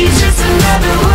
He's just another